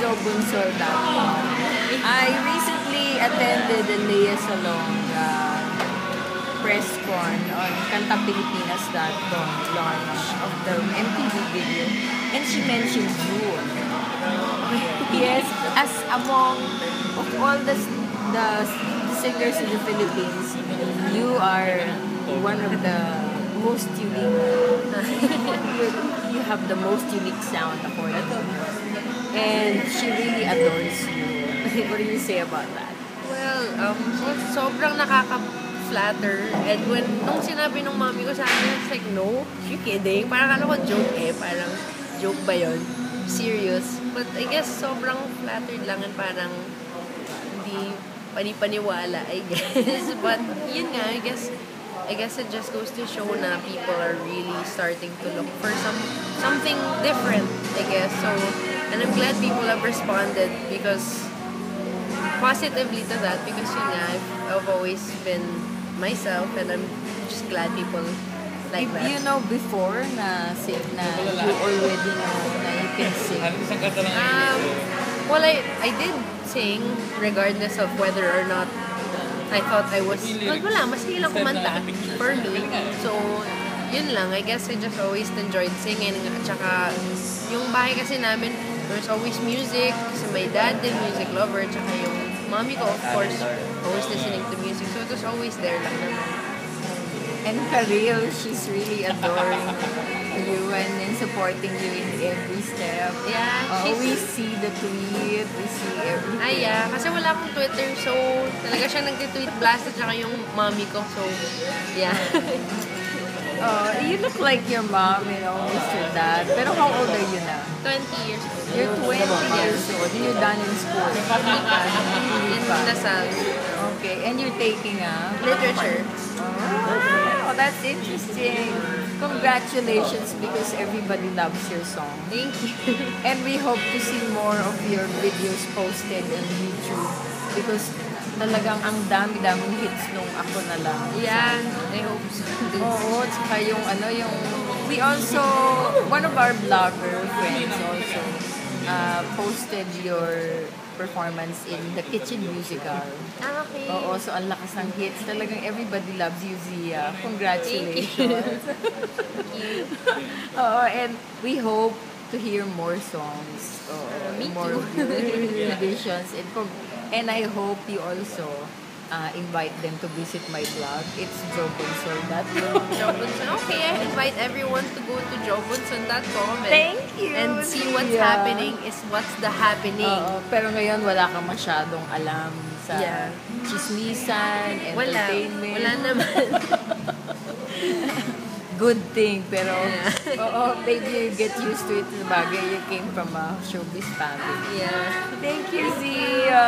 JoBunsor.com. I recently attended the Lea Salong uh, press con on cantapilipinas.com launch of the MTV video and she mentioned you. yes, as among of all the, the singers in the Philippines, you are one of the most unique. you, have the most unique sound according to me. And she really adores you. what do you say about that? Well, um, well, sobrang nakaka-flatter. And when, nung sinabi nung mami ko sa akin, it's like, no, you kidding? Parang kala ko joke eh. Parang, joke ba yon Serious. But I guess sobrang flattered lang and parang hindi panipaniwala, I guess. But yun nga, I guess I guess it just goes to show na people are really starting to look for some something different, I guess. So, and I'm glad people have responded because positively to that because yun nga, I've, I've always been myself and I'm just glad people like Did that. you know before na sing na you already know na you can sing? Um, well, I, I did sing regardless of whether or not I thought I was, well, wala, mas lang kumanta for me. So, yun lang. I guess I just always enjoyed singing. At saka, yung bahay kasi namin, there's always music. Kasi my dad did music lover. At saka yung mommy ko, of course, always listening to music. So, it was always there lang naman. And Karil, she's really adoring you and, and supporting you in every step. Yeah, Oh, she's- we see the tweet, we see everything. Ay, yeah. Kasi wala akong Twitter, so talaga siya nag-tweet blast at saka yung mommy ko. So, yeah. Oh, you look like your mom, you know, Mr. Dad. Pero how old are you now? 20 years old. You're 20 years old. You're done in school. In Lasal. Okay, and you're taking a Literature. Oh, that's interesting. Congratulations because everybody loves your song. Thank you. And we hope to see more of your videos posted on YouTube because talagang ang dami-daming hits nung ako na lang. Yeah, I hope so. Oo, tsaka yung ano, yung... We also, one of our vlogger friends also uh, posted your performance in the Kitchen Musical. Ah, okay. Oo, so ang lakas ng hits. Talagang everybody loves you, Zia. Congratulations. Oo, and we hope to hear more songs. Oo, me more too. revisions. And, and I hope you also uh, invite them to visit my blog. It's jobonsol.com. Jobunson. Okay, I invite everyone to go to jobunson.com and, Thank you, and see what's Zia. happening is what's the happening. Oo, pero ngayon wala ka masyadong alam sa Yeah. chismisan, Wala. entertainment. Wala naman. good thing, pero Yeah. oo, maybe you get used to it na bagay. You came from a showbiz family. yeah. Thank you, Zia!